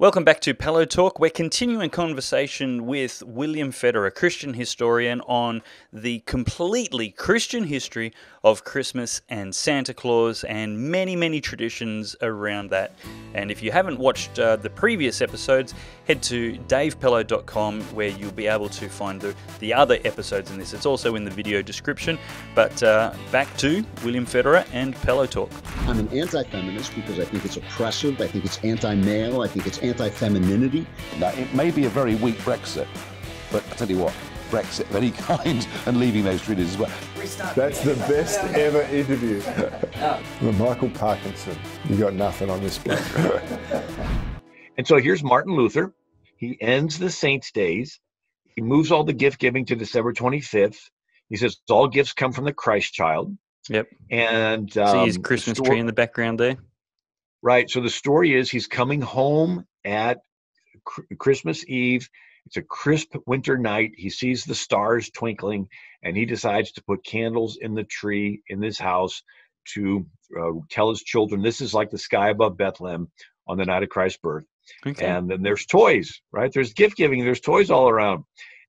Welcome back to Pellowe Talk. We're continuing conversation with William Federer, a Christian historian, on the completely Christian history of Christmas and Santa Claus and many, many traditions around that. And if you haven't watched uh, the previous episodes, head to davepellowe.com where you'll be able to find the, the other episodes in this. It's also in the video description. But uh, back to William Federer and Pellowe Talk. I'm an anti feminist because I think it's oppressive, I think it's anti male, I think it's anti femininity. Now, it may be a very weak Brexit, but I tell you what, Brexit of any kind and leaving those treaties as well. That's the best ever interview. Well, Michael Parkinson, you got nothing on this bloke. And so here's Martin Luther. He ends the saints' days. He moves all the gift giving to December 25th. He says all gifts come from the Christ child. Yep. And See um, his the Christmas sto- tree in the background there? Right. So the story is he's coming home at Christmas Eve. It's a crisp winter night. He sees the stars twinkling and he decides to put candles in the tree in this house to uh, tell his children this is like the sky above Bethlehem on the night of Christ's birth. Okay. And then there's toys, right? There's gift giving, there's toys all around.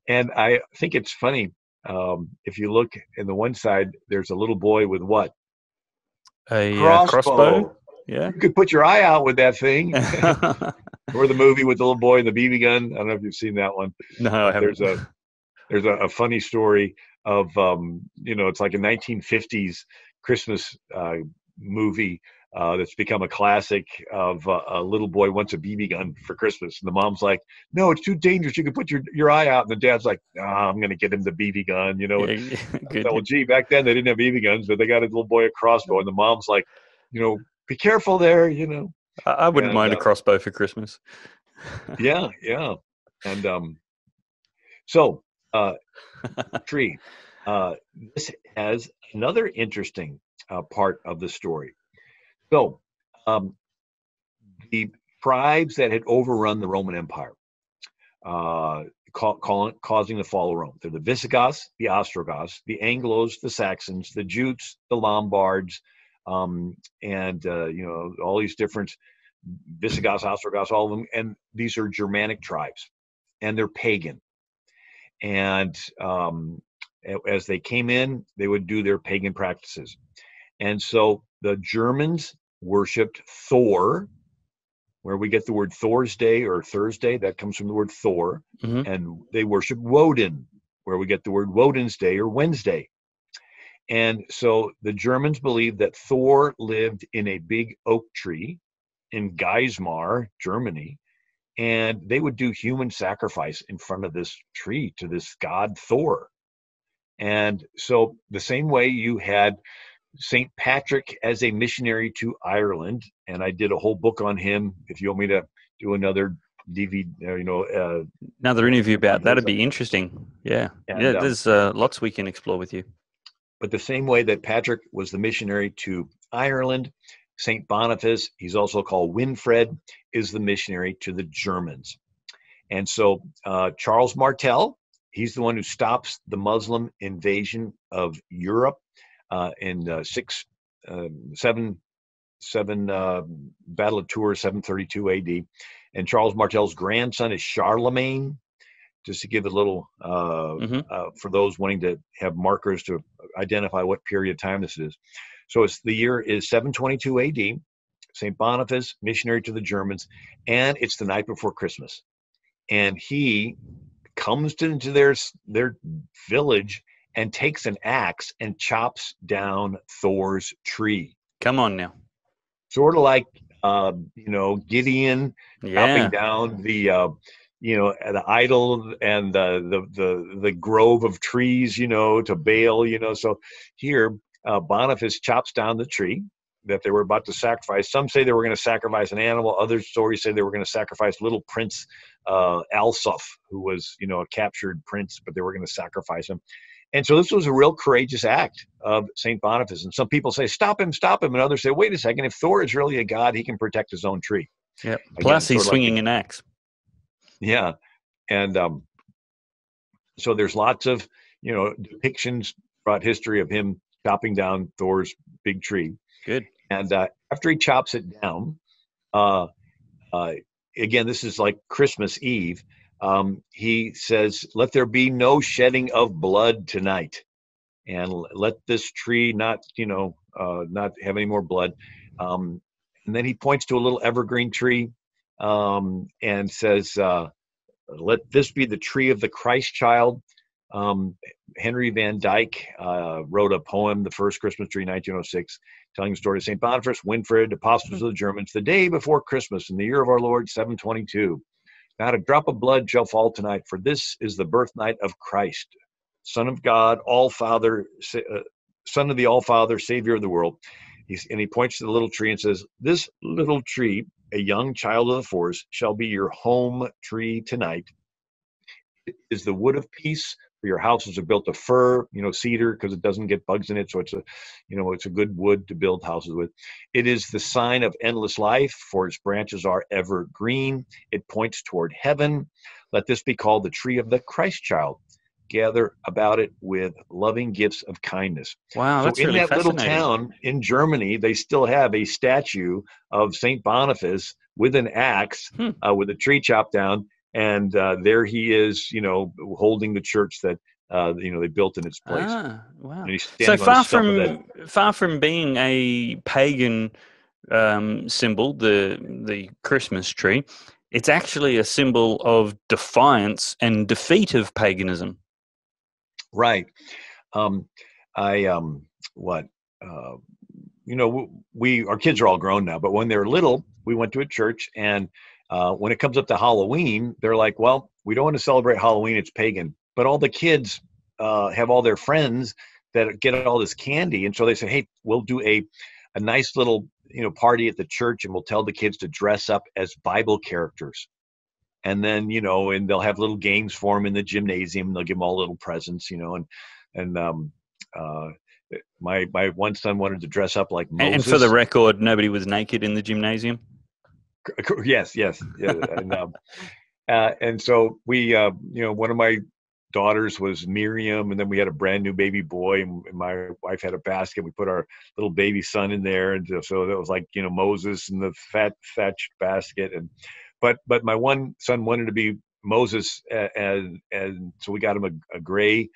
And I think it's funny. Um, if you look in the one side, there's a little boy with what? a uh, crossbow? Yeah. You could put your eye out with that thing. or the movie with the little boy and the BB gun. I don't know if you've seen that one. no, I haven't. There's a there's a, a funny story of um, you know it's like a 1950s Christmas uh, movie uh, that's become a classic of uh, a little boy wants a BB gun for Christmas and the mom's like no it's too dangerous you can put your, your eye out and the dad's like ah, I'm gonna get him the BB gun you know good. well gee back then they didn't have BB guns but they got a little boy a crossbow and the mom's like you know be careful there you know? I, I wouldn't and, mind a uh, crossbow for Christmas. yeah yeah. And um so uh tree uh this has another interesting uh, part of the story. So um the tribes that had overrun the roman empire uh ca- causing the fall of rome. They're the visigoths the ostrogoths the anglos the saxons the jutes the lombards um and uh you know all these different visigoths ostrogoths all of them and these are germanic tribes and they're pagan and um, as they came in, they would do their pagan practices. And so the Germans worshipped Thor, where we get the word Thor's Day or Thursday, that comes from the word Thor. Mhm. And they worshiped Woden, where we get the word Woden's Day or Wednesday. And so the Germans believed that Thor lived in a big oak tree in Geismar, Germany, and they would do human sacrifice in front of this tree to this god Thor. And so, the same way you had St. Patrick as a missionary to Ireland, and I did a whole book on him. If you want me to do another DVD, uh, you know, uh, Another interview about that'd be interesting. Yeah. And, yeah, um, there's uh, lots we can explore with you. But the same way that Patrick was the missionary to Ireland, St. Boniface, he's also called Winfred, is the missionary to the Germans. And so uh, Charles Martel, he's the one who stops the Muslim invasion of Europe uh, in uh, six, um, seven, seven uh, Battle of Tours, 732 AD. And Charles Martel's grandson is Charlemagne. Just to give a little uh, Mhm. uh, for those wanting to have markers to identify what period of time this is. So it's the year is 722 AD. St. Boniface, missionary to the Germans, and it's the night before Christmas. And he comes to, into their their village and takes an axe and chops down Thor's tree, Come on now. sort of like uh, you know Gideon Yeah. chopping down the uh, you know the idol and the, the the the grove of trees you know to Baal you know so here uh, Boniface chops down the tree that they were about to sacrifice some say they were going to sacrifice an animal other stories say they were going to sacrifice little prince uh, Asulf who was you know a captured prince but they were going to sacrifice him and so this was a real courageous act of St. Boniface and some people say stop him stop him and others say wait a second if Thor is really a god he can protect his own tree. Again, Plus, sort he's of like swinging an axe. Yeah, and um, so there's lots of you know depictions throughout history of him chopping down Thor's big tree, Good. and uh, after he chops it down, uh, uh, again, this is like Christmas Eve. Um, he says, "Let there be no shedding of blood tonight, and let this tree not, you know, uh, not have any more blood." Um, and then he points to a little evergreen tree um, and says, uh, "Let this be the tree of the Christ child." Um, Henry Van Dyke uh, wrote a poem, "The First Christmas Tree," 1906, telling the story of Saint Boniface, Winfrid, apostles of the Germans, the day before Christmas in the year of our Lord 722. Not a drop of blood shall fall tonight, for this is the birth night of Christ, Son of God, All Father, uh, Son of the All Father, Savior of the world. He's, and he points to the little tree and says, This little tree, a young child of the forest, shall be your home tree tonight. It is the wood of peace for your houses are built of fir, you know, cedar because it doesn't get bugs in it. So it's a, you know, it's a good wood to build houses with. It is the sign of endless life, for its branches are ever green. It points toward heaven. Let this be called the tree of the Christ child. Gather about it with loving gifts of kindness. Wow, that's so in really that little town in Germany, they still have a statue of Saint Boniface with an axe, Hmm. uh, with a tree chopped down, and uh, there he is, you know, holding the church that uh, you know they built in its place. Ah, wow. So far the stump of from far from being a pagan um, symbol, the the Christmas tree, it's actually a symbol of defiance and defeat of paganism. Right. Um, I um, what uh, you know we our kids are all grown now, but when they were little, we went to a church, and uh, when it comes up to Halloween, they're like, "Well, we don't want to celebrate Halloween; it's pagan." But all the kids uh, have all their friends that get all this candy, and so they say, "Hey, we'll do a a nice little you know party at the church, and we'll tell the kids to dress up as Bible characters." And then you know and they'll have little games for them in the gymnasium they'll give them all little presents you know and and um uh my my one son wanted to dress up like Moses. And, for the record, nobody was naked in the gymnasium. yes yes yeah, and um, uh, and so we uh you know one of my daughters was Miriam and then we had a brand new baby boy and and my wife had a basket we put our little baby son in there and so that was like you know Moses in the fat thatched basket and but but my one son wanted to be Moses and and so we got him a, a gray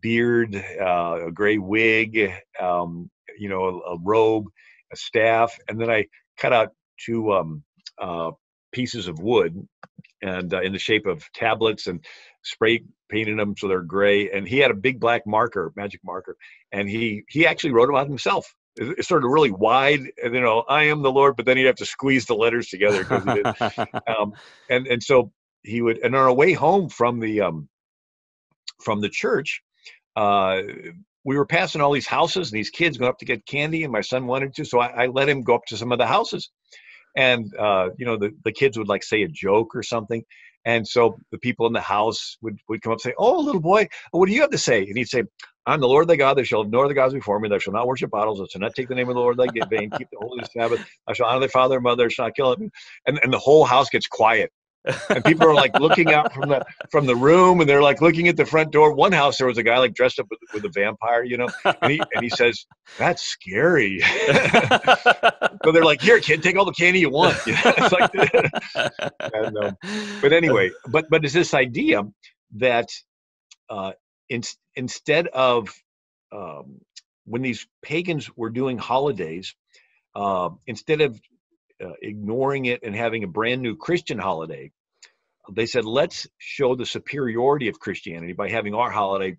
beard uh, a gray wig um, you know a, a robe a staff and then I cut out two um, uh, pieces of wood and uh, in the shape of tablets and spray painted them so they're gray and he had a big black marker magic marker and he he actually wrote about himself it, it started really wide and you know i am the lord but then he'd have to squeeze the letters together. um, and and so he would and on our way home from the um from the church uh we were passing all these houses and these kids going up to get candy and my son wanted to so i, I let him go up to some of the houses and uh you know the, the kids would like say a joke or something and so the people in the house would, would come up and say, Oh, little boy, what do you have to say? And he'd say, I'm the Lord thy God, thou shalt have no other gods before me, thou shalt not worship idols, thou shalt not take the name of the Lord thy vain, keep the holy Sabbath, thou shalt honor thy father and mother, shalt not kill him. And, and the whole house gets quiet. And people are like looking out from the from the room and they're like looking at the front door. One house there was a guy like dressed up with, with a vampire, you know, and he and he says, That's scary. so they're like, Here, kid, take all the candy you want. You know, it's like and, um, but anyway, but but it's this idea that uh, in, instead of um, when these pagans were doing holidays, uh, instead of uh, ignoring it and having a brand new Christian holiday, they said let's show the superiority of Christianity by having our holiday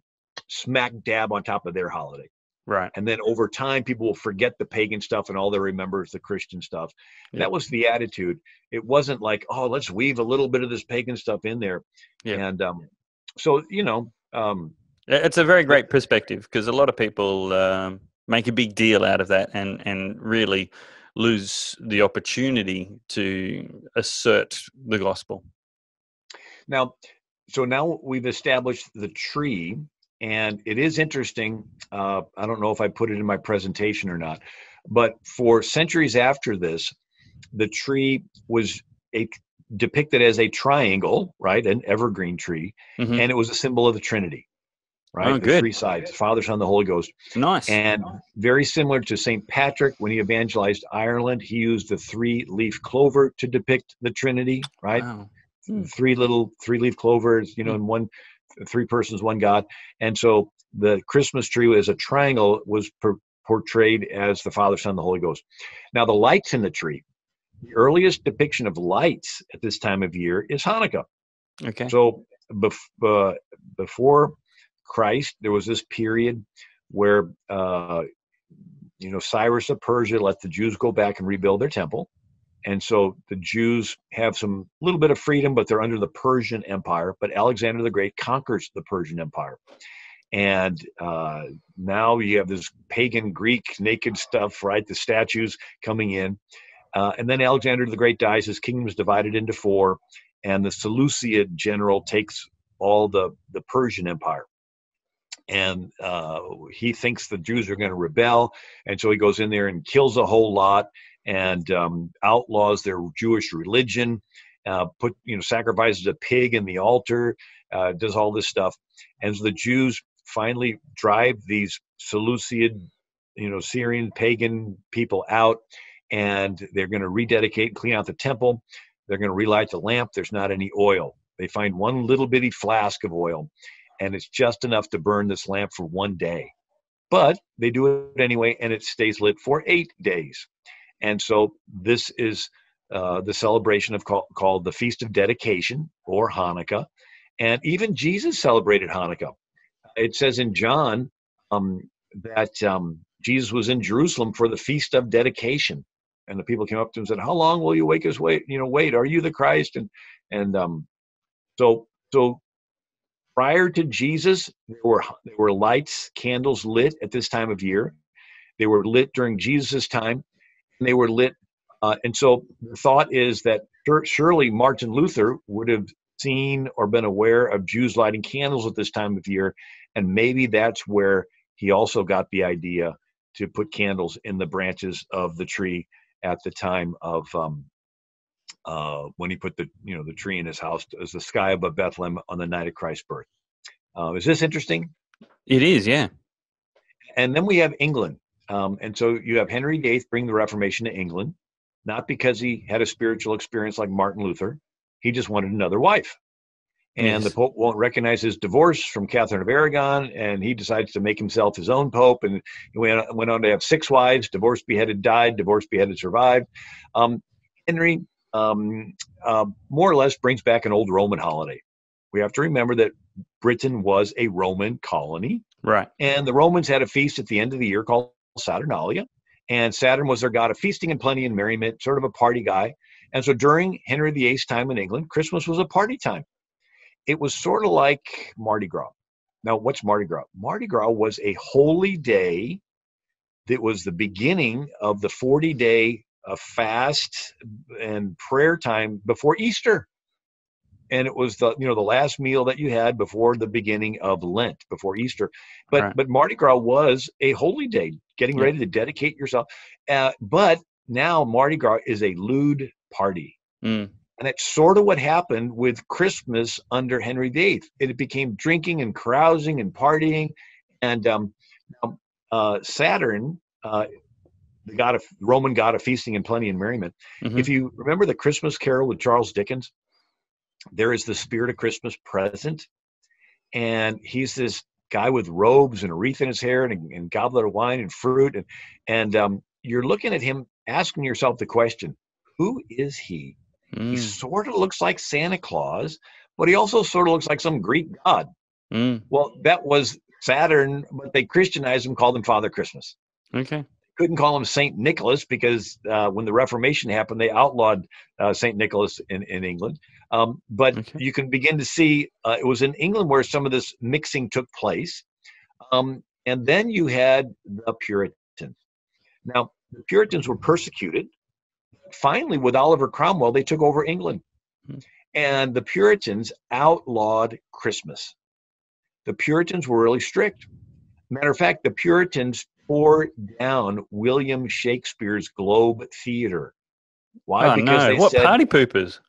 smack dab on top of their holiday. right. And then over time, people will forget the pagan stuff and all they remember is the Christian stuff. Yeah. That was the attitude. It wasn't like, oh, let's weave a little bit of this pagan stuff in there. Yeah. And um, so, you know, um, It's a very great perspective because a lot of people um, make a big deal out of that and, and really lose the opportunity to assert the gospel. Now, so now we've established the tree, and it is interesting. Uh, I don't know if I put it in my presentation or not, but for centuries after this, the tree was a depicted as a triangle, right, an evergreen tree, Mhm. and it was a symbol of the Trinity. right? Oh, the good. three sides: Father, Son, the Holy Ghost. Nice. And very similar to St. Patrick, when he evangelized Ireland, he used the three leaf clover to depict the Trinity, right? Wow. Hmm. Three little three leaf clovers, you know, and one, three persons, one God. And so the Christmas tree as a triangle was per- portrayed as the Father, Son, the Holy Ghost. Now, the lights in the tree, the earliest depiction of lights at this time of year is Hanukkah. Okay. So bef- uh, before Christ, there was this period where uh, you know Cyrus of Persia let the Jews go back and rebuild their temple, and so the Jews have some little bit of freedom, but they're under the Persian Empire. But Alexander the Great conquers the Persian Empire, and uh, now you have this pagan Greek naked stuff, right? The statues coming in, uh, and then Alexander the Great dies. His kingdom is divided into four, and the Seleucid general takes all the the Persian Empire. And uh, he thinks the Jews are going to rebel, and so he goes in there and kills a whole lot and um, outlaws their Jewish religion. Uh, put you know sacrifices a pig in the altar, uh, does all this stuff, and so the Jews finally drive these Seleucid, you know, Syrian pagan people out, and they're going to rededicate and clean out the temple. They're going to relight the lamp. There's not any oil. They find one little bitty flask of oil, and it's just enough to burn this lamp for one day. But they do it anyway, and it stays lit for eight days. And so this is uh, the celebration of call, called the Feast of Dedication or Hanukkah. And even Jesus celebrated Hanukkah. It says in John um, that um, Jesus was in Jerusalem for the Feast of Dedication. And the people came up to him and said, "How long will you wake us wait? You know, wait. Are you the Christ?" And and um, so so prior to Jesus, there were there were lights, candles lit at this time of year. They were lit during Jesus' time, they were lit. Uh, and so the thought is that surely Martin Luther would have seen or been aware of Jews lighting candles at this time of year, and maybe that's where he also got the idea to put candles in the branches of the tree at the time of um, uh, when he put the you know the tree in his house as the sky above Bethlehem on the night of Christ's birth. Uh, is this interesting? It is, yeah. And then we have England, um, and so you have Henry VIII bring the Reformation to England, not because he had a spiritual experience like Martin Luther, he just wanted another wife. And Yes. the Pope won't recognize his divorce from Catherine of Aragon, and he decides to make himself his own Pope. And he went, went on to have six wives divorced, beheaded, died, divorced, beheaded, survived. Um, Henry um, uh, more or less brings back an old Roman holiday. We have to remember that Britain was a Roman colony, Right. and the Romans had a feast at the end of the year called Saturnalia. And Saturn was their god of feasting and plenty and merriment, sort of a party guy. And so during Henry VIII's time in England, Christmas was a party time. It was sort of like Mardi Gras. Now, what's Mardi Gras? Mardi Gras was a holy day that was the beginning of the 40 day uh, fast and prayer time before Easter. And it was the you know the last meal that you had before the beginning of Lent, before Easter. But Right. but Mardi Gras was a holy day, getting Yeah. ready to dedicate yourself. Uh, but now Mardi Gras is a lewd party. Mm. And it's sort of what happened with Christmas under Henry VIII. It became drinking and carousing and partying. And um, uh, Saturn, uh, the god of Roman god of feasting and plenty and merriment. Mhm. If you remember the Christmas Carol with Charles Dickens, there is the spirit of Christmas present, and he's this guy with robes and a wreath in his hair and a and goblet of wine and fruit, and and um, you're looking at him, asking yourself the question, who is he? He Mm. sort of looks like Santa Claus, but he also sort of looks like some Greek god. Mm. Well, that was Saturn, but they Christianized him, called him Father Christmas. Okay. Couldn't call him Saint Nicholas because uh, when the Reformation happened, they outlawed uh, Saint Nicholas in, in England. Um, but Okay. you can begin to see uh, it was in England where some of this mixing took place. Um, and then you had the Puritans. Now, the Puritans were persecuted. Finally, with Oliver Cromwell, they took over England. Hmm. And the Puritans outlawed Christmas. The Puritans were really strict. Matter of fact, the Puritans tore down William Shakespeare's Globe Theater. Why? oh because no! they What said, party poopers?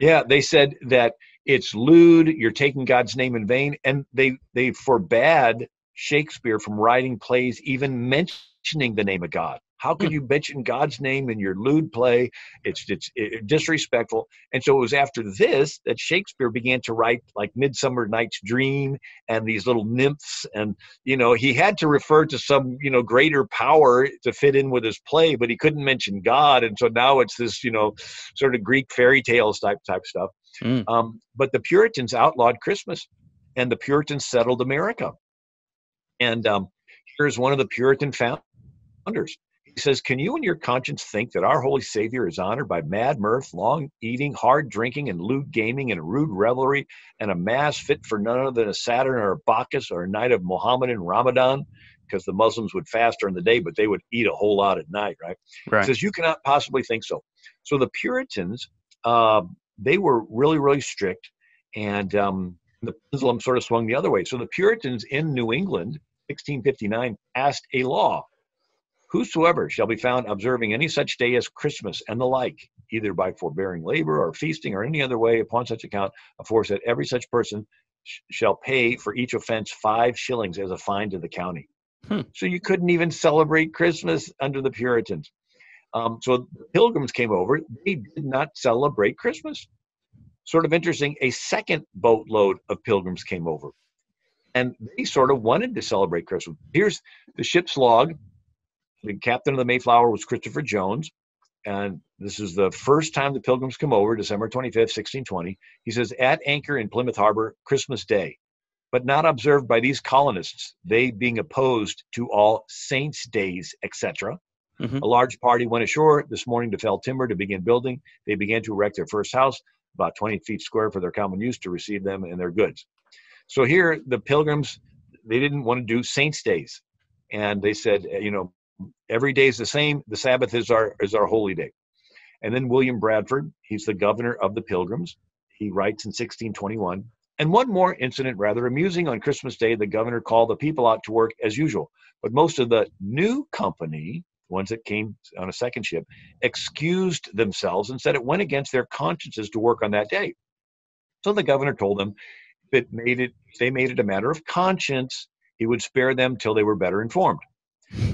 yeah, they said that it's lewd. You're taking God's name in vain, and they they forbade Shakespeare from writing plays even mentioning the name of God. How could you mention God's name in your lewd play? It's it's it, disrespectful. And so it was after this that Shakespeare began to write like Midsummer Night's Dream and these little nymphs. And you know he had to refer to some you know greater power to fit in with his play, but he couldn't mention God. And so now it's this you know sort of Greek fairy tales type type stuff. Mm. Um, but the Puritans outlawed Christmas, and the Puritans settled America. And um, here's one of the Puritan founders. He says, Can you and your conscience think that our Holy Savior is honored by mad mirth, long eating, hard drinking, and lewd gaming, and rude revelry, and a mass fit for none other than a Saturn or a Bacchus or a night of Mohammedan Ramadan? Because the Muslims would fast during the day, but they would eat a whole lot at night, right? right. He says, You cannot possibly think so. So the Puritans, uh, they were really, really strict, and um, the pendulum sort of swung the other way. So the Puritans in New England, 1659, passed a law Whosoever shall be found observing any such day as Christmas and the like, either by forbearing labor or feasting or any other way upon such account, aforesaid, every such person sh- shall pay for each offense five shillings as a fine to the county. Hmm. So you couldn't even celebrate Christmas under the Puritans. Um, so the pilgrims came over. They did not celebrate Christmas. Sort of interesting. A second boatload of pilgrims came over, and they sort of wanted to celebrate Christmas. Here's the ship's log the captain of the Mayflower was Christopher Jones. And this is the first time the pilgrims come over, December 25th, 1620. He says, at anchor in Plymouth Harbor, Christmas Day, but not observed by these colonists, they being opposed to all saints' days, etc. Mm-hmm. A large party went ashore this morning to fell timber to begin building. They began to erect their first house, about 20 feet square for their common use to receive them and their goods. So here, the pilgrims, they didn't want to do saints' days. And they said, you know, every day is the same. The Sabbath is our is our holy day. And then William Bradford, he's the governor of the Pilgrims. He writes in 1621. And one more incident, rather amusing, on Christmas Day, the governor called the people out to work as usual. But most of the new company, ones that came on a second ship, excused themselves and said it went against their consciences to work on that day. So the governor told them if it made it, they made it a matter of conscience, he would spare them till they were better informed.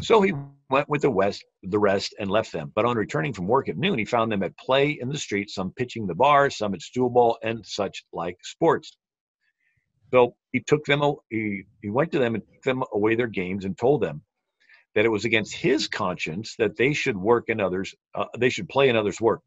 So he went with the west, the rest, and left them. But on returning from work at noon, he found them at play in the street, some pitching the bar, some at stool ball, and such like sports. So he took them. He he went to them and took them away their games and told them that it was against his conscience that they should work in others. Uh, they should play in others' work.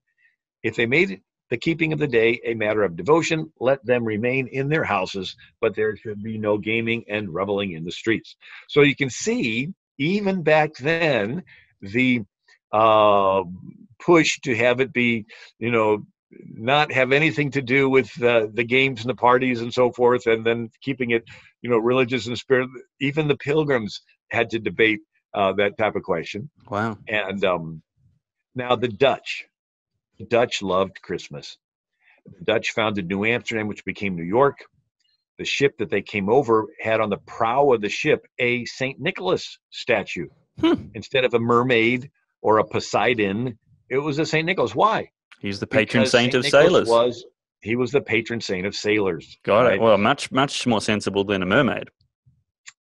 If they made the keeping of the day a matter of devotion, let them remain in their houses, but there should be no gaming and reveling in the streets. So you can see even back then, the uh, push to have it be, you know, not have anything to do with uh, the games and the parties and so forth, and then keeping it, you know, religious and spirit. Even the pilgrims had to debate uh, that type of question. Wow. And um, now the Dutch, the Dutch loved Christmas. The Dutch founded New Amsterdam, which became New York the ship that they came over had on the prow of the ship a St. Nicholas statue. Hmm. Instead of a mermaid or a Poseidon, it was a St. Nicholas. Why? He's the patron because saint Saint of Nicholas sailors. Was he was the patron saint of sailors. Got right? it. Well, much much more sensible than a mermaid.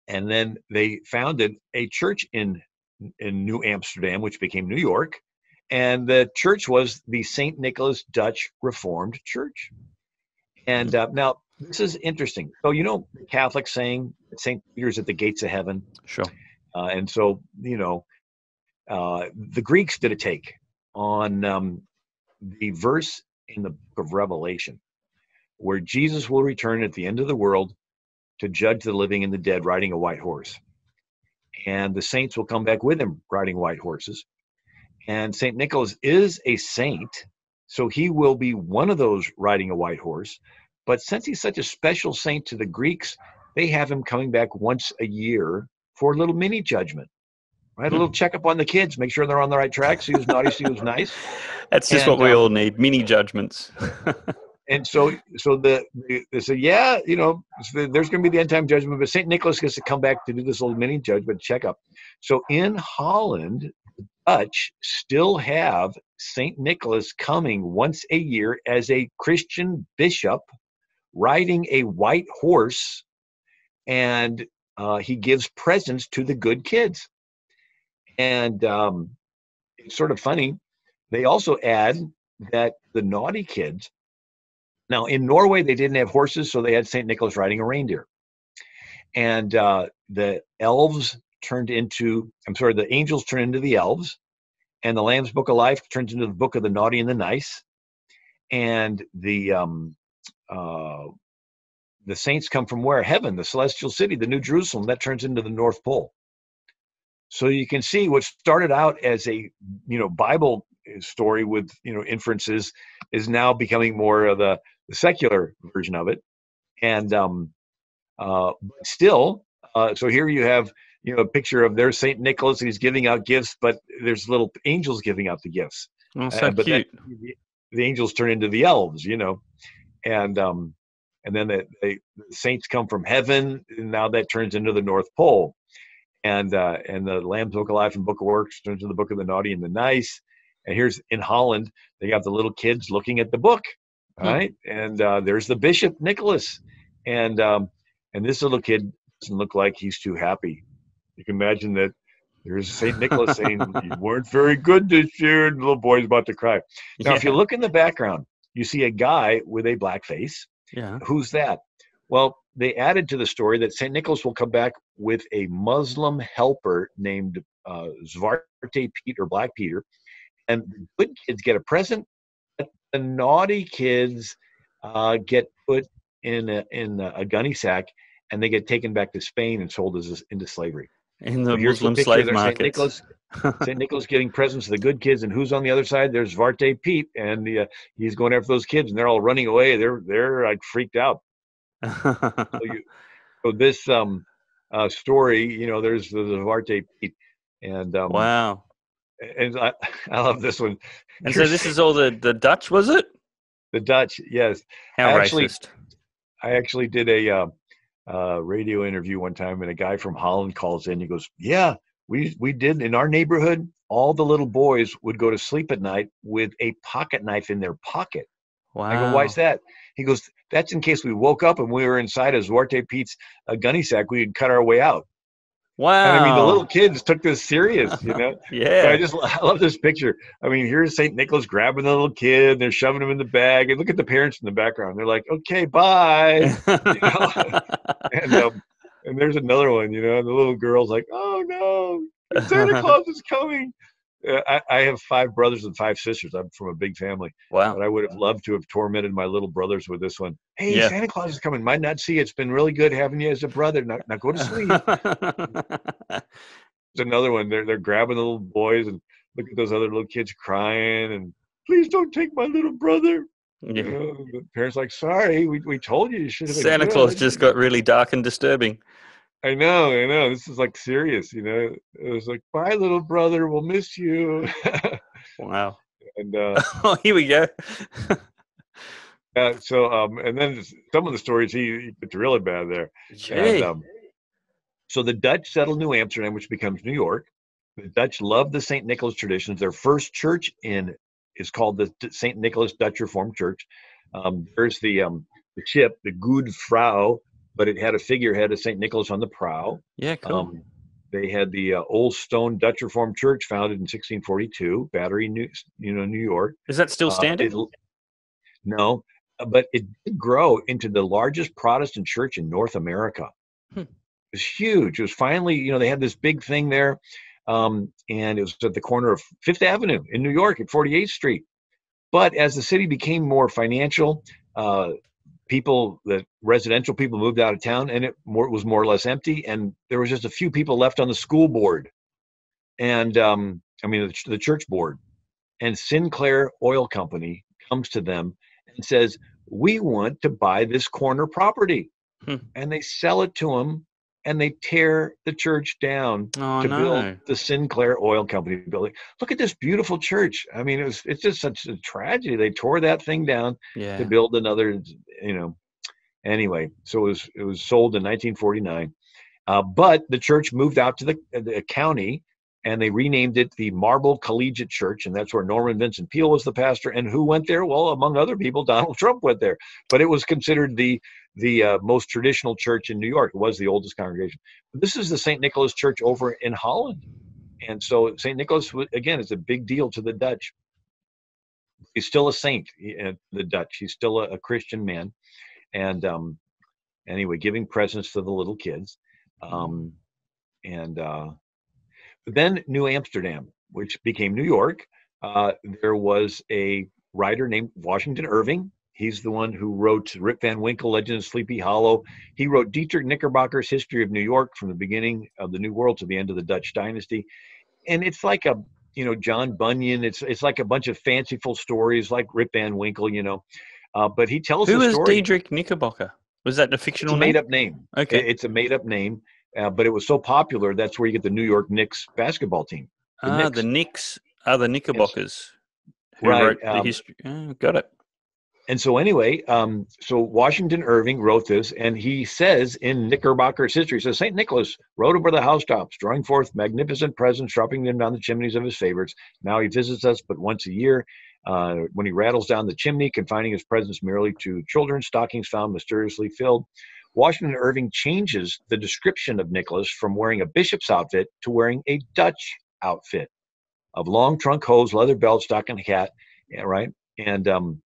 And then they founded a church in in New Amsterdam, which became New York, and the church was the Saint Nicholas Dutch Reformed Church. And uh, now this is interesting. So you know, the Catholic saying Saint Peter's at the gates of heaven. Sure. Uh, and so you know, uh, the Greeks did a take on um, the verse in the book of Revelation, where Jesus will return at the end of the world to judge the living and the dead, riding a white horse, and the saints will come back with him riding white horses. And Saint Nicholas is a saint, so he will be one of those riding a white horse but since he's such a special saint to the Greeks, they have him coming back once a year for a little mini judgment. Right, a little hmm. checkup on the kids, make sure they're on the right track. See who's naughty, see who's nice. That's just and, what we um, all need: mini judgments. and so, so the, the they say, yeah, you know, there's going to be the end time judgment, but Saint Nicholas gets to come back to do this little mini judgment checkup. So in Holland, the Dutch still have Saint Nicholas coming once a year as a Christian bishop riding a white horse, and uh, he gives presents to the good kids. And um, it's sort of funny. They also add that the naughty kids. Now in Norway they didn't have horses, so they had Saint Nicholas riding a reindeer, and uh, the elves turned into. I'm sorry, the angels turned into the elves, and the Lamb's Book of Life turns into the Book of the Naughty and the Nice, and the um, uh, the saints come from where? Heaven, the celestial city, the New Jerusalem. That turns into the North Pole. So you can see what started out as a you know Bible story with you know inferences is now becoming more of the, the secular version of it, and um, uh, still, uh, so here you have you know a picture of there's Saint Nicholas and he's giving out gifts, but there's little angels giving out the gifts. Oh, so Uh, but cute. then the, the angels turn into the elves, you know, and um, and then the, saints come from heaven. And now that turns into the North Pole, and uh, and the Lamb's Book of Life and Book of Works turns into the Book of the Naughty and the Nice. And here's in Holland, they got the little kids looking at the book, Hmm. right? And uh, there's the Bishop Nicholas, and um, and this little kid doesn't look like he's too happy. You can imagine that. There's Saint Nicholas saying, "You weren't very good this year," and the little boy's about to cry. Now, if you look in the background, you see a guy with a black face. yeah. Who's that? Well, they added to the story that St. Nicholas will come back with a Muslim helper named uh, Zwarte Piet or Black Peter. And the good kids get a present, but the naughty kids uh, get put in a, in a gunny sack and they get taken back to Spain and sold as into slavery. In the So Muslim slave St. Nicholas, St. Nicholas getting presents to the good kids, and who's on the other side? There's Zwarte Piet, and the, uh, he's going after those kids, and they're all running away. They're they're like freaked out. So, you, so this um, uh, story, you know, there's the Zwarte Piet, and um, wow. and I, I love this one. And so this is all the, the Dutch, was it? the Dutch. Yes, How I actually- racist. I actually did a uh, uh, radio interview one time, and a guy from Holland calls in. He goes, "Yeah, we we did in our neighborhood. All the little boys would go to sleep at night with a pocket knife in their pocket." Wow. I go, "Why's that?" He goes, "That's in case we woke up and we were inside a Zwarte Piet's uh, gunny sack. We could cut our way out." Wow. And I mean, the little kids took this serious, you know. Yeah. I just I love this picture. I mean, here's Saint Nicholas grabbing the little kid. and They're shoving him in the bag, and look at the parents in the background. They're like, "Okay, bye." know? and um, and there's another one, you know, and the little girl's like, "Oh no, Santa Claus is coming." Uh, I, I have five brothers and five sisters. I'm from a big family, wow. but I would have loved to have tormented my little brothers with this one. Hey, Yeah. Santa Claus is coming. Might not see. It's been really good having you as a brother. Now, now go to sleep. it's another one. They're they're grabbing the little boys and look at those other little kids crying and please don't take my little brother. You yeah. know, parents like, sorry, we, we told you you should have. Santa Claus just got really dark and disturbing. I know, I know. This is like serious, you know. It was like, bye, little brother, we'll miss you. Wow. and uh, Oh, here we go. uh, so, um, and then some of the stories he, gets really bad there. And, um, so the Dutch settled New Amsterdam, which becomes New York. The Dutch loved the St. Nicholas traditions. Their first church in is called the St. Nicholas Dutch Reformed Church. Um, there's the um, the ship, the Good Frau, but it had a figurehead of St. Nicholas on the prow. yeah, cool. Um, they had the uh, Old Stone Dutch Reformed Church, founded in 1642, Battery, New, you know, New York. Is that still Uh, standing? it- no, uh, but it did grow into the largest Protestant church in North America. Hmm. It was huge. It was finally, you know, they had this big thing there, um, and it was at the corner of Fifth Avenue in New York at 48th Street. But as the city became more financial, uh, people, the residential people moved out of town, and it more, was more or less empty, and there was just a few people left on the school board, and um, I mean the, the church board, and Sinclair Oil Company comes to them and says, "We want to buy this corner property," Hmm. and they sell it to them, and they tear the church down oh, to no. build the Sinclair Oil Company building. Look at this beautiful church. I mean, it was it's just such a tragedy. They tore that thing down Yeah. to build another, you know. Anyway, so it was it was sold in 1949, uh, but the church moved out to the, the county and they renamed it the Marble Collegiate Church, and that's where Norman Vincent Peale was the pastor. And who went there? Well, among other people, Donald Trump went there. But it was considered the the uh, most traditional church in New York. It was the oldest congregation. This is the St. Nicholas Church over in Holland, and so St. Nicholas again is a big deal to the Dutch. He's still a saint, uh, the Dutch. He's still a, a Christian man, and um, anyway, giving presents to the little kids. Um, and uh, then New Amsterdam, which became New York, uh, there was a writer named Washington Irving. He's the one who wrote Rip Van Winkle, Legend of Sleepy Hollow. He wrote Diedrich Knickerbocker's History of New York from the beginning of the New World to the end of the Dutch dynasty. And it's like a, you know, John Bunyan. It's it's like a bunch of fanciful stories like Rip Van Winkle, you know. Uh, but he tells Who the is story. Diedrich Knickerbocker? Was that It's fictional a made up name. Okay. It's a made up name, uh, but it was so popular that's where you get the New York Knicks basketball team. the ah, Knicks. the Knicks are the Knickerbockers. Who Right, wrote the um, history? Oh, got it. And so anyway, um, so Washington Irving wrote this, and he says in Knickerbocker's history, says Saint Nicholas rode over the housetops, drawing forth magnificent presents, dropping them down the chimneys of his favorites. Now he visits us but once a year. Uh, when he rattles down the chimney, confining his presence merely to children's stockings found mysteriously filled. Washington Irving changes the description of Nicholas from wearing a bishop's outfit to wearing a Dutch outfit of long trunk hose, leather belt, stocking hat, right, and um,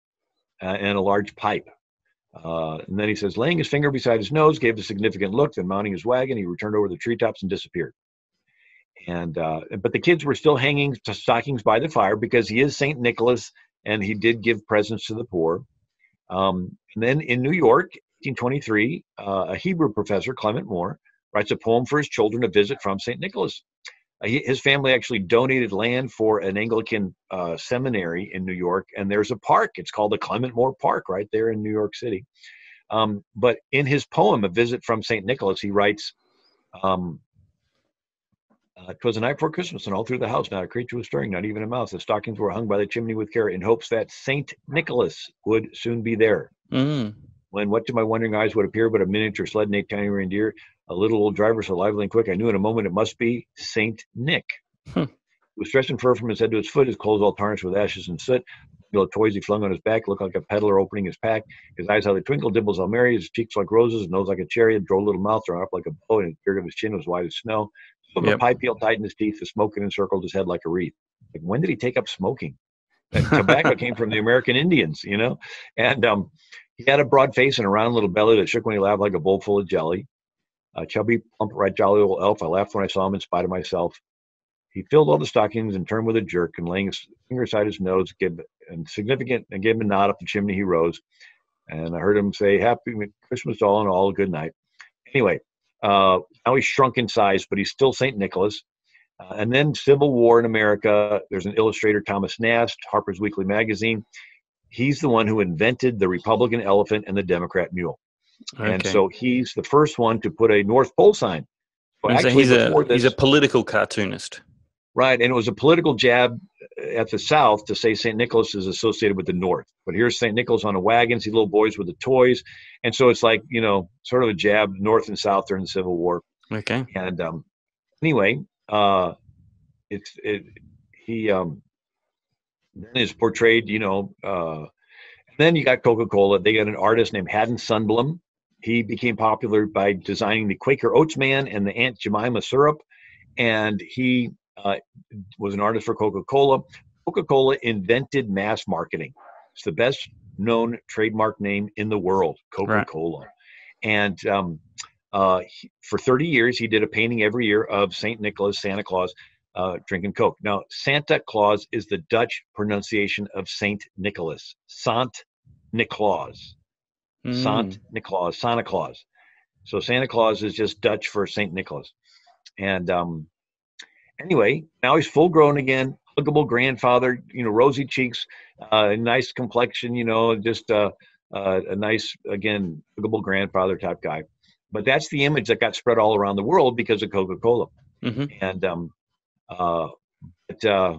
and a large pipe. Uh, and then he says, laying his finger beside his nose, gave a significant look. Then mounting his wagon, he returned over the treetops and disappeared. And uh, but the kids were still hanging to stockings by the fire because he is Saint Nicholas, and he did give presents to the poor. Um, and then in New York, 1823, uh, a Hebrew professor, Clement Moore, writes a poem for his children, a visit from Saint Nicholas. Uh, his family actually donated land for an Anglican uh, seminary in New York, and there's a park. It's called the Clement Moore Park right there in New York City. Um, but in his poem, A Visit from St. Nicholas, he writes, um, uh, "Twas a night before Christmas, and all through the house not a creature was stirring, not even a mouse. The stockings were hung by the chimney with care, in hopes that Saint Nicholas would soon be there. Mm. When what to my wondering eyes would appear but a miniature sled and eight tiny reindeer, a little old driver so lively and quick, I knew in a moment it must be Saint Nick. Hmm. He was dressed in fur from his head to his foot, his clothes all tarnished with ashes and soot. The toys he flung on his back looked like a peddler opening his pack. His eyes how they twinkled, dimples all merry, his cheeks like roses, his nose like a cherry, his droll little mouth drawn up like a bow, and his beard of his chin was white as snow. So the Yep. pipe heel tightened his teeth, the smoke encircled his head like a wreath. Like when did he take up smoking? Tobacco came from the American Indians, you know? And um, he had a broad face and a round little belly that shook when he laughed like a bowl full of jelly. A chubby, plump, right jolly old elf. I laughed when I saw him in spite of myself. He filled all the stockings and turned with a jerk, and laying his finger aside his nose, gave and significant and gave him a nod up the chimney. He rose, and I heard him say, "Happy Christmas, all and all. Good night." Anyway, uh, now he's shrunk in size, but he's still Saint Nicholas. Uh, and then Civil War in America. There's an illustrator, Thomas Nast, Harper's Weekly magazine. He's the one who invented the Republican elephant and the Democrat mule. And so he's the first one to put a North Pole sign. Well, And so actually, he's a before he's a political cartoonist. right, and it was a political jab at the South to say St. Nicholas is associated with the North. But here's St. Nicholas on a wagon, see little boys with the toys, and so it's like you know, sort of a jab North and South during the Civil War. Okay. And um, anyway, uh, it's it he um, then is portrayed, you know. Uh, then you got Coca Cola. They got an artist named Haddon Sundblom. He became popular by designing the Quaker Oats Man and the Aunt Jemima syrup, and he uh, was an artist for Coca Cola. Coca Cola invented mass marketing. It's the best known trademark name in the world, Coca Cola. And um, uh, he- for 30 years, he did a painting every year of St. Nicholas, Santa Claus, uh, drinking Coke. Now, Santa Claus is the Dutch pronunciation of Saint Nicholas. Sant Niklaus. Mm. Sant Niklaus, Santa Claus. So Santa Claus is just Dutch for Saint Nicholas. And um, anyway, now he's full grown again, huggable grandfather, you know, rosy cheeks, uh, nice complexion, you know, just uh, uh, a nice, again, huggable grandfather type guy. But that's the image that got spread all around the world because of Coca Cola. Mhm. And um, uh, but, uh,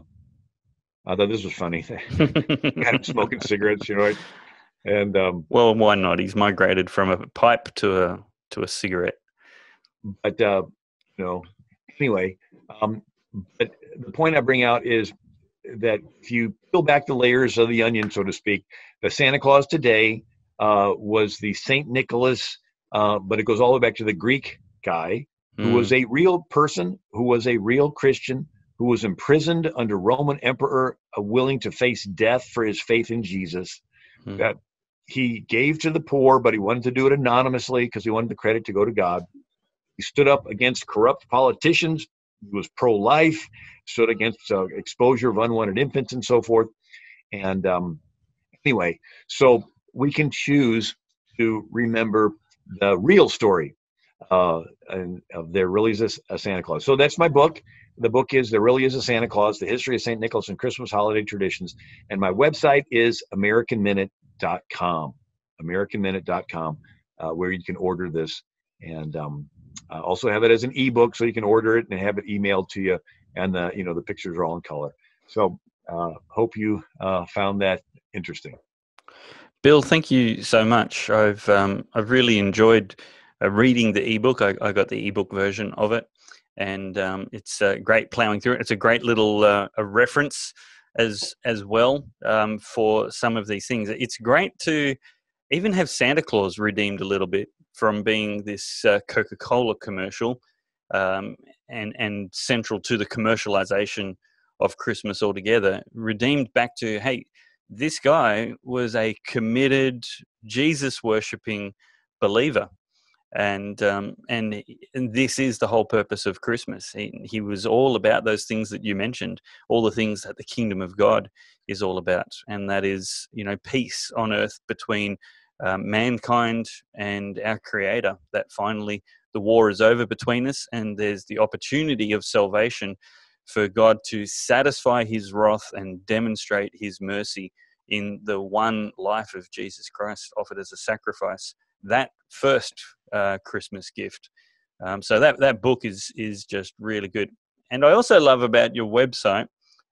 I thought this was funny. Got him smoking cigarettes, you know. And um, well, why not? He's migrated from a pipe to a to a cigarette. but uh, you know, anyway, um, but the point I bring out is that if you peel back the layers of the onion, so to speak, the Santa Claus today uh, was the Saint Nicholas, uh, but it goes all the way back to the Greek guy who Mm. was a real person, who was a real Christian, who was imprisoned under Roman emperor, uh, willing to face death for his faith in Jesus. Mm. That he gave to the poor, but he wanted to do it anonymously because he wanted the credit to go to God. He stood up against corrupt politicians. He was pro-life. Stood against uh, exposure of unwanted infants and so forth. And um, anyway, so we can choose to remember the real story uh, and of there really is a, a Santa Claus. So that's my book. The book is There Really Is a Santa Claus, The History of St. Nicholas and Christmas Holiday Traditions. And my website is AmericanMinute.com. AmericanMinute.com, uh, where you can order this. And um, I also have it as an ebook, so you can order it and have it emailed to you. And the, you know, the pictures are all in color. So uh, hope you uh, found that interesting. Bill, thank you so much. I've um, I've really enjoyed uh, reading the ebook. I, I got the ebook version of it, and um, it's uh, great plowing through it. It's a great little uh, a reference as as well um, for some of these things. It's great to even have Santa Claus redeemed a little bit from being this uh, Coca Cola commercial, um, and and central to the commercialization of Christmas altogether. Redeemed back to hey this guy was a committed Jesus worshipping believer. And, um, and and this is the whole purpose of Christmas. He, he was all about those things that you mentioned, all the things that the kingdom of God is all about, and that is you know peace on earth between um, mankind and our Creator. That finally the war is over between us, and there's the opportunity of salvation for God to satisfy his wrath and demonstrate his mercy in the one life of Jesus Christ offered as a sacrifice. That first uh, Christmas gift. Um, so that that book is is just really good. And I also love about your website.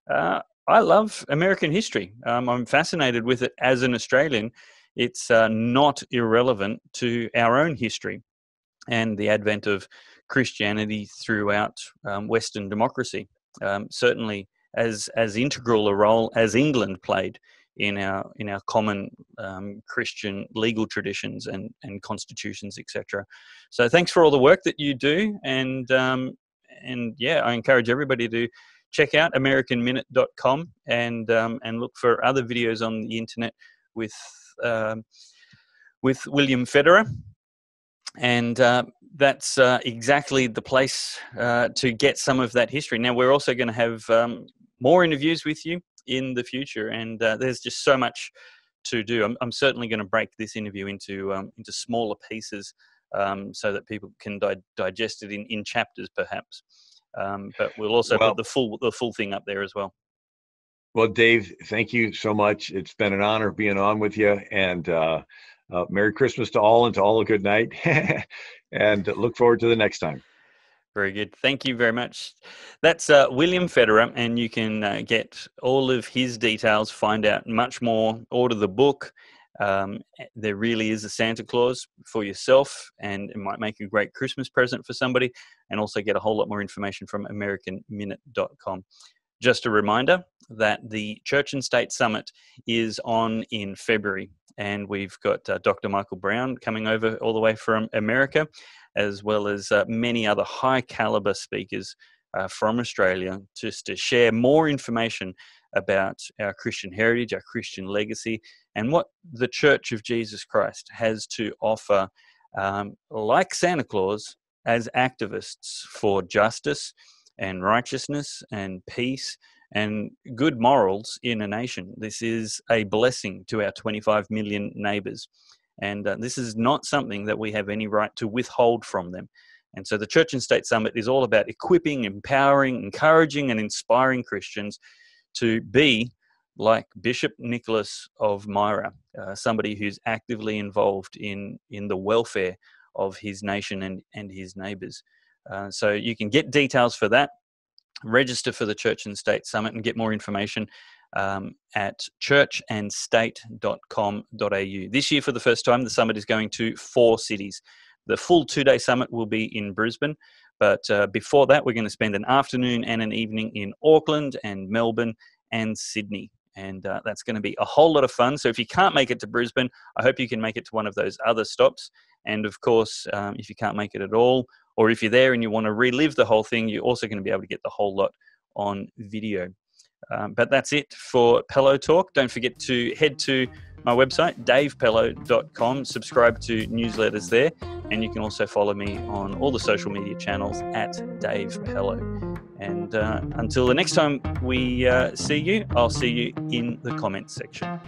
Uh, I love American history. Um, I'm fascinated with it as an Australian. It's uh, not irrelevant to our own history and the advent of Christianity throughout um, Western democracy um, certainly as as integral a role as England played in our in our common um, Christian legal traditions and and constitutions, etc. So thanks for all the work that you do, and um, and yeah, I encourage everybody to check out AmericanMinute.com and um, and look for other videos on the internet with um, with William Federer and uh, that's uh, exactly the place uh, to get some of that history. Now, we're also going to have um, more interviews with you in the future, and uh, there's just so much to do. I'm, I'm certainly going to break this interview into um, into smaller pieces um, so that people can di- digest it in, in chapters, perhaps. Um, but we'll also Well- put the full the full thing up there as well. Well, Dave, thank you so much. It's been an honor being on with you, and uh, uh, Merry Christmas to all, and to all a good night, and look forward to the next time. Very good. Thank you very much. That's uh, William Federer, and you can uh, get all of his details, find out much more, order the book. Um, there really is a Santa Claus for yourself, and it might make a great Christmas present for somebody, and also get a whole lot more information from AmericanMinute.com. Just a reminder that the Church and State Summit is on in February, and we've got uh, Dr. Michael Brown coming over all the way from America as well as uh, many other high caliber speakers uh, from Australia, just to share more information about our Christian heritage, our Christian legacy, and what the Church of Jesus Christ has to offer, um, like Santa Claus, as activists for justice and righteousness and peace and good morals in a nation. This is a blessing to our 25 million neighbors. And uh, this is not something that we have any right to withhold from them. And so the Church and State Summit is all about equipping, empowering, encouraging, and inspiring Christians to be like Bishop Nicholas of Myra, uh, somebody who's actively involved in, in the welfare of his nation and, and his neighbors. Uh, so you can get details for that, register for the Church and State Summit, and get more information um, at churchandstate.com.au. This year, for the first time, the summit is going to four cities The full two day summit will be in Brisbane. But uh, before that, we're going to spend an afternoon and an evening in Auckland and Melbourne and Sydney. And uh, that's going to be a whole lot of fun. So if you can't make it to Brisbane, I hope you can make it to one of those other stops. And of course, um, if you can't make it at all, or if you're there and you want to relive the whole thing, you're also going to be able to get the whole lot on video. Um, but that's it for Pellowe Talk. Don't forget to head to my website, davepellowe.com. Subscribe to newsletters there. And you can also follow me on all the social media channels at Dave Pellowe. And uh, until the next time we uh, see you, I'll see you in the comments section.